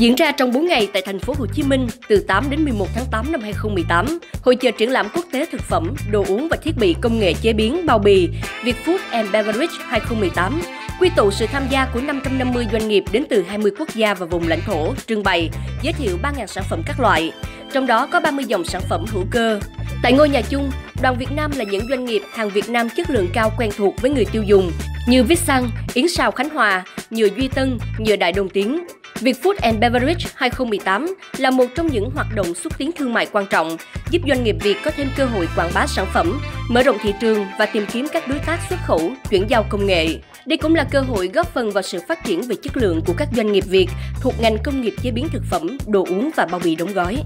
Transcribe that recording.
Diễn ra trong 4 ngày tại thành phố Hồ Chí Minh từ 8 đến 11 tháng 8 năm 2018, hội chợ triển lãm quốc tế thực phẩm, đồ uống và thiết bị công nghệ chế biến bao bì Việt Food and Beverage 2018 quy tụ sự tham gia của 550 doanh nghiệp đến từ 20 quốc gia và vùng lãnh thổ, trưng bày, giới thiệu 3.000 sản phẩm các loại, trong đó có 30 dòng sản phẩm hữu cơ. Tại ngôi nhà chung, đoàn Việt Nam là những doanh nghiệp hàng Việt Nam chất lượng cao quen thuộc với người tiêu dùng như Vít Xăng, Yến Sào Khánh Hòa, Nhựa Duy Tân, Nhựa Đại Đồng Tiến, Việc Food and Beverage 2018 là một trong những hoạt động xúc tiến thương mại quan trọng, giúp doanh nghiệp Việt có thêm cơ hội quảng bá sản phẩm, mở rộng thị trường và tìm kiếm các đối tác xuất khẩu, chuyển giao công nghệ. Đây cũng là cơ hội góp phần vào sự phát triển về chất lượng của các doanh nghiệp Việt thuộc ngành công nghiệp chế biến thực phẩm, đồ uống và bao bì đóng gói.